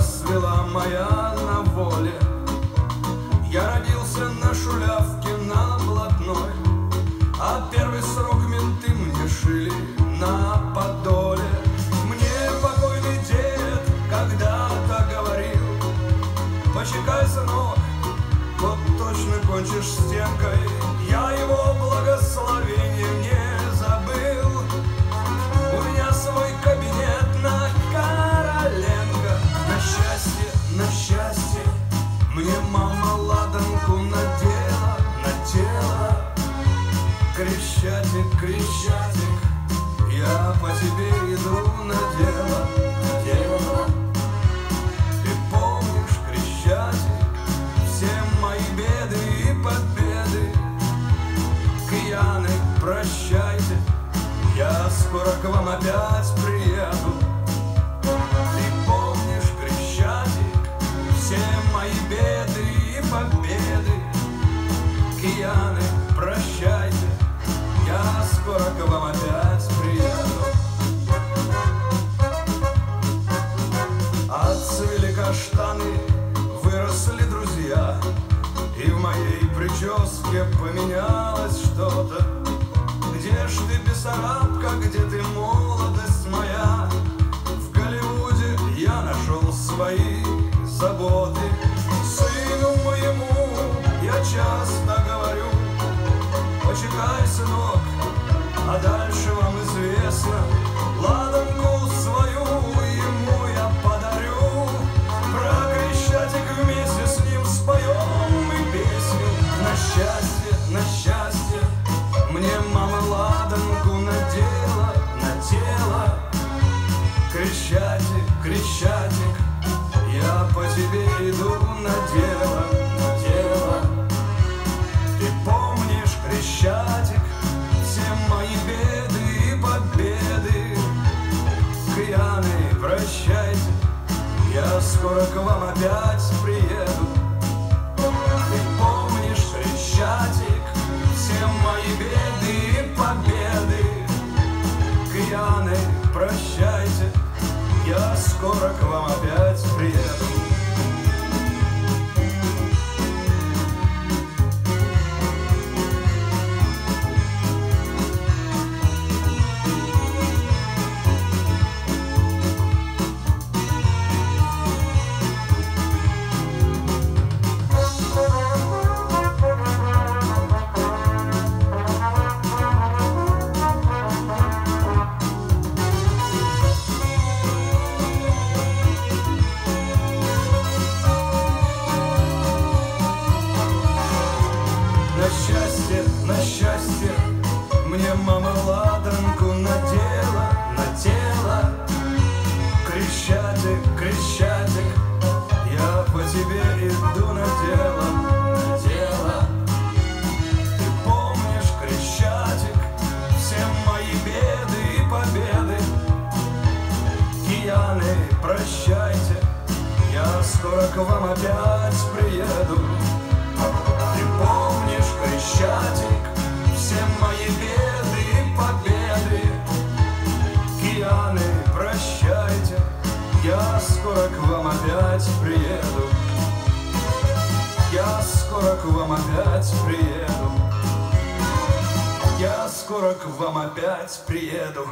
расцвела моя на воле. Я родился на шулявке, на блатной А первый срок менты мне шили на подоле. Мне покойный дед когда-то говорил Почекай, сынок, вот точно кончишь стенкой Я его благословение Крещатик, крещатик Я по тебе иду на дело, на дело. Ты помнишь, крещатик Все мои беды и победы? Кияны, прощайте Я скоро к вам опять приеду. Ты помнишь, крещатик Все мои беды и победы? Кияны, прощайте Я скоро к вам опять приеду. Отцвели каштаны, выросли друзья И в моей прическе поменялось что-то. Где ж ты, Бессарабка, где ты, молодость моя? В Голливуде я нашел свои заботы Почекай, сынок, а дальше вам известно. Ладанку Я скоро к вам опять приеду. Ты помнишь, Крещатик Все мои беды и победы. Кьяны, прощайте счастье. Мне мама ладанку надела, надела. Крещатик, крещатик Я по тебе иду на дело, на дело. Ты помнишь, крещатик Все мои беды и победы? Кияны, прощайте Я скоро к вам опять я скоро к вам опять приеду. Я скоро к вам опять приеду. Я скоро к вам опять приеду.